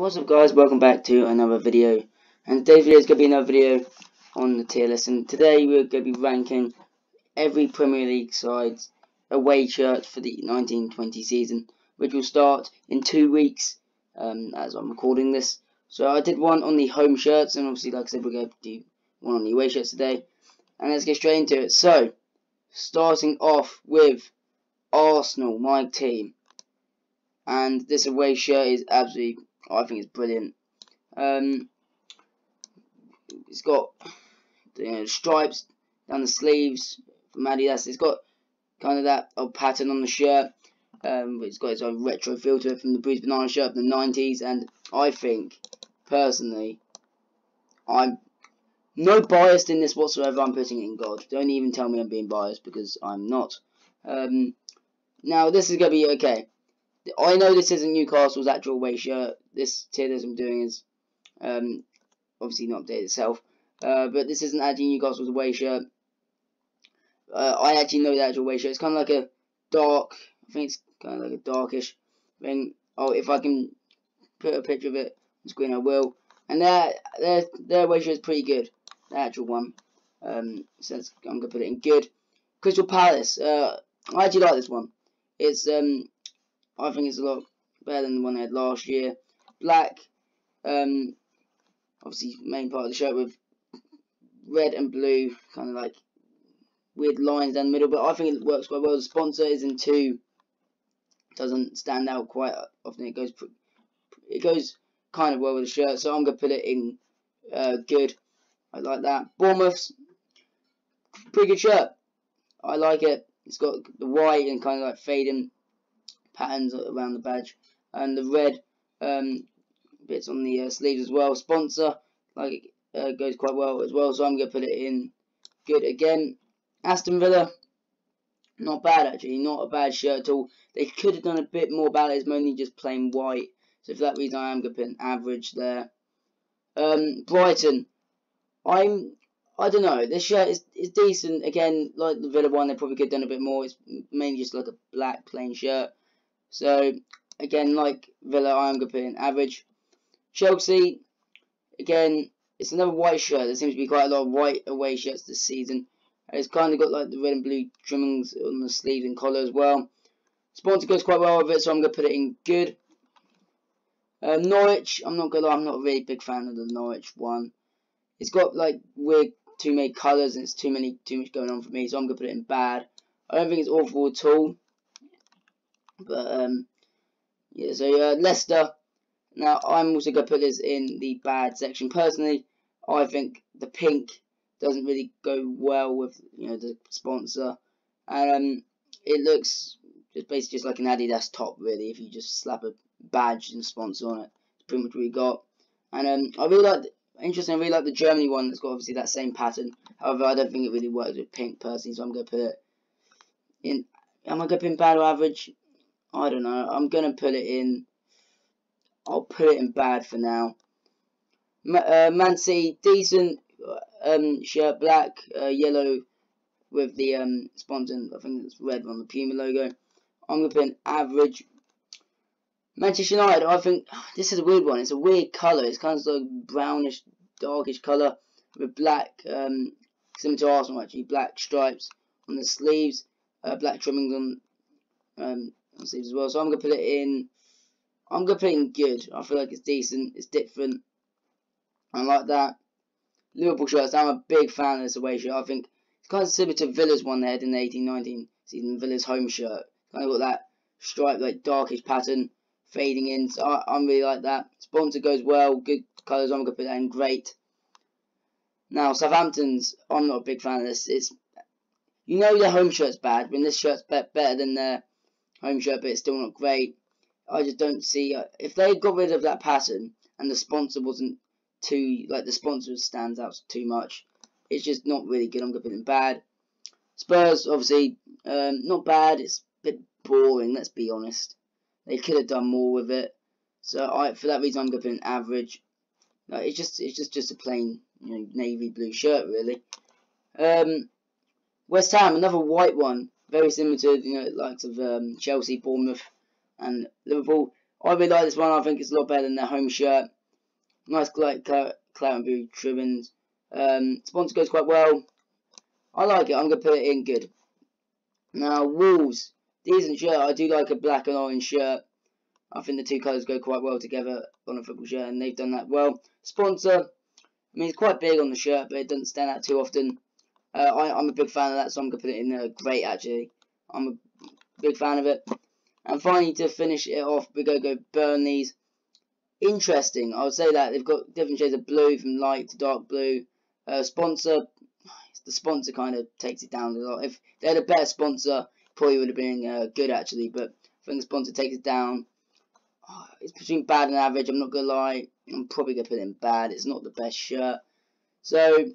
What's up guys, welcome back to another video. And today's video is going to be another video on the tier list. And today we're going to be ranking every Premier League side's away shirts for the 1920 season which will start in two weeks um, as I'm recording this. So I did one on the home shirts and obviously like I said we're going to do one on the away shirts today. And let's get straight into it. So starting off with Arsenal, my team. And this away shirt is absolutely I think it's brilliant. Um, it's got you know, stripes down the sleeves from Adidas. It's got kind of that old pattern on the shirt. Um, it's got its own retro feel to it from the bruised banana shirt from the 90s. And I think, personally, I'm no biased in this whatsoever. I'm putting it in God. Don't even tell me I'm being biased because I'm not. Um, now, this is going to be okay. I know this isn't Newcastle's actual away shirt. This tier that I'm doing is um, obviously not updated itself. Uh, but this isn't actually Newcastle's away shirt. Uh, I actually know the actual away shirt. It's kind of like a dark, I think it's kind of like a darkish thing. Oh, if I can put a picture of it on screen, I will. And their their their away shirt is pretty good. The actual one. Um, so I'm gonna put it in good. Crystal Palace. Uh, I actually like this one. It's um I think it's a lot better than the one they had last year. Black, um, obviously main part of the shirt with red and blue, kind of like weird lines down the middle, but I think it works quite well. The sponsor is in two, doesn't stand out quite often. It goes, it goes kind of well with the shirt, so I'm gonna put it in uh, good. I like that. Bournemouth's pretty good shirt. I like it. It's got the white and kind of like fading patterns around the badge and the red um, bits on the uh, sleeves as well. Sponsor like uh, goes quite well as well, so I'm gonna put it in good again. Aston Villa, not bad actually, not a bad shirt at all. They could have done a bit more about it. It's mainly just plain white, so for that reason I am gonna put an average there. Um, Brighton, I'm I don't know. This shirt is is decent. Again, like the Villa one, they probably could have done a bit more. It's mainly just like a black plain shirt. So, again, like Villa, I'm going to put in average. Chelsea, again, it's another white shirt. There seems to be quite a lot of white away shirts this season. It's kind of got like the red and blue trimmings on the sleeves and collar as well. Sponsor goes quite well with it, so I'm going to put it in good. Uh, Norwich, I'm not gonna lie, I'm not a really big fan of the Norwich one. It's got like weird too many colours and it's too many too much going on for me, so I'm gonna put it in bad. I don't think it's awful at all. But um, yeah, so uh, Leicester. Now I'm also gonna put this in the bad section. Personally, I think the pink doesn't really go well with you know the sponsor, and um, it looks just basically just like an Adidas top really. If you just slap a badge and sponsor on it, it's pretty much what we got. And um, I really like. Interesting, I really like the Germany one that's got obviously that same pattern. However, I don't think it really works with pink personally, so I'm going to put it in. Am I going to put in bad or average? I don't know. I'm going to put it in. I'll put it in bad for now. Uh, Man City, decent um, shirt, black, uh, yellow with the um, sponsor. I think it's red on the Puma logo. I'm going to put an average. Manchester United, I think this is a weird one. It's a weird colour. It's kind of like brownish, darkish colour with black, um, similar to Arsenal actually, black stripes on the sleeves, uh, black trimmings on um, sleeves as well. So I'm gonna put it in. I'm gonna put it in good. I feel like it's decent. It's different. I like that. Liverpool shirts. I'm a big fan of this away shirt. I think it's kind of similar to Villa's one they had in the 18-19 season. Villa's home shirt. Kind of got that stripe, like darkish pattern fading in. So I, I'm really like that. Sponsor goes well. Good colours. I'm gonna put that in great. Now Southampton's. I'm not a big fan of this. It's you know their home shirt's bad. When this shirt's better than their home shirt, but it's still not great. I just don't see uh, if they got rid of that pattern and the sponsor wasn't too like the sponsor stands out too much. It's just not really good. I'm gonna bad. Spurs obviously um, not bad. It's a bit boring. Let's be honest. They could have done more with it. So I for that reason I'm gonna put an average. It's just it's just just a plain you know navy blue shirt really. Um, West Ham another white one very similar to you know likes of um, Chelsea, Bournemouth, and Liverpool. I really like this one. I think it's a lot better than their home shirt. Nice clout and blue ribbons. Um, sponsor goes quite well. I like it. I'm to put it in good. Now, Wolves. Decent shirt. I do like a black and orange shirt. I think the two colours go quite well together on a football shirt, and they've done that well. Sponsor. I mean, it's quite big on the shirt, but it doesn't stand out too often. Uh, I, am a big fan of that, so I'm going to put it in uh, great, actually. I'm a big fan of it. And finally, to finish it off, we're going to go Burnley's. Interesting. I would say that they've got different shades of blue, from light to dark blue. Uh, sponsor, the sponsor kind of takes it down a lot. If they had a better sponsor, probably would have been uh, good, actually. But I think the sponsor takes it down. Oh, it's between bad and average, I'm not going to lie. I'm probably going to put it in bad. It's not the best shirt. So,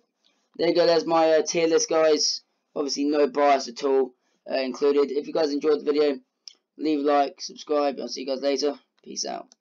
there you go. There's my uh, tier list, guys. Obviously, no bias at all uh, included. If you guys enjoyed the video, leave a like, subscribe. I'll see you guys later. Peace out.